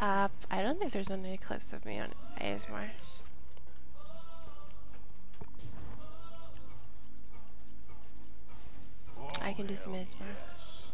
Uh, I don't think there's any clips of me on ASMR. I can do some ASMR.